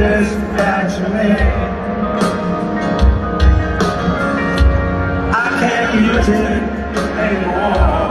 this bachelor I can't use it anymore.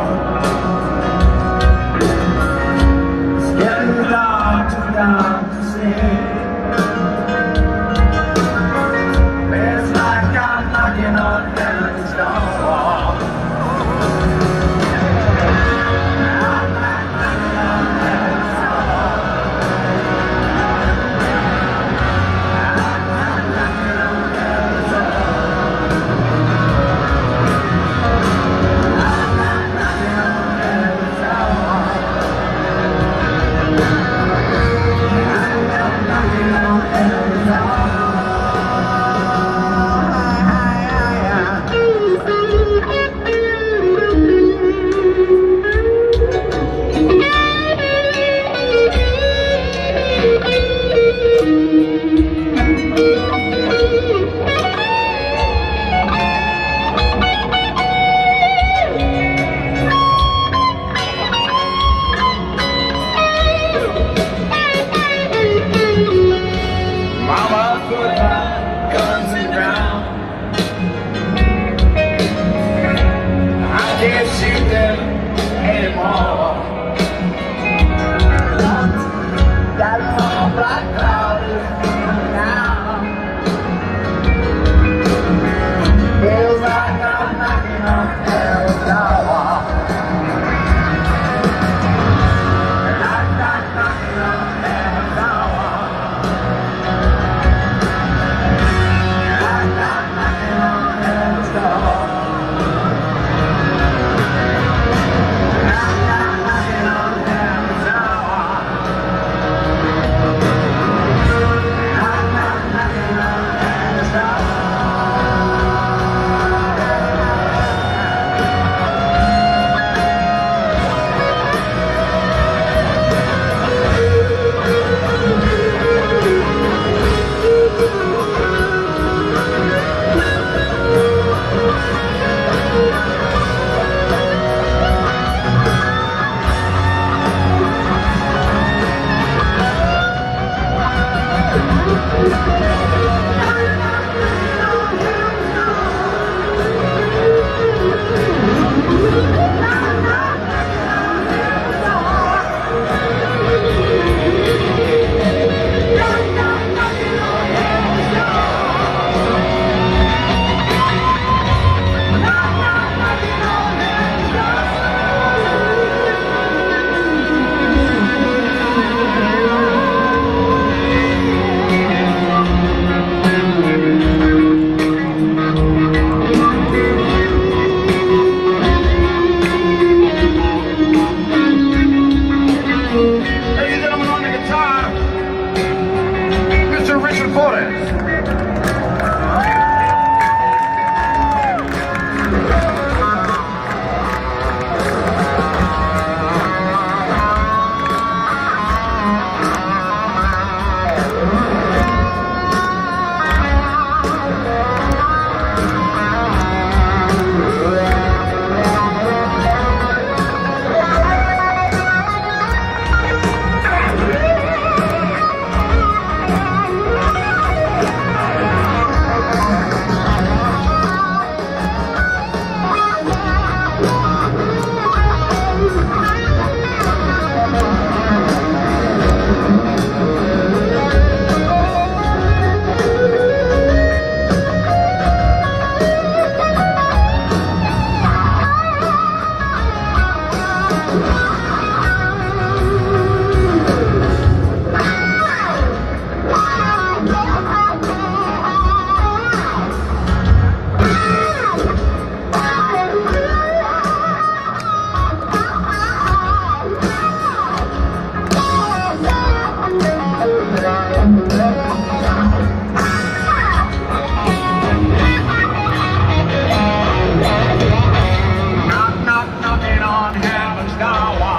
wow, wow.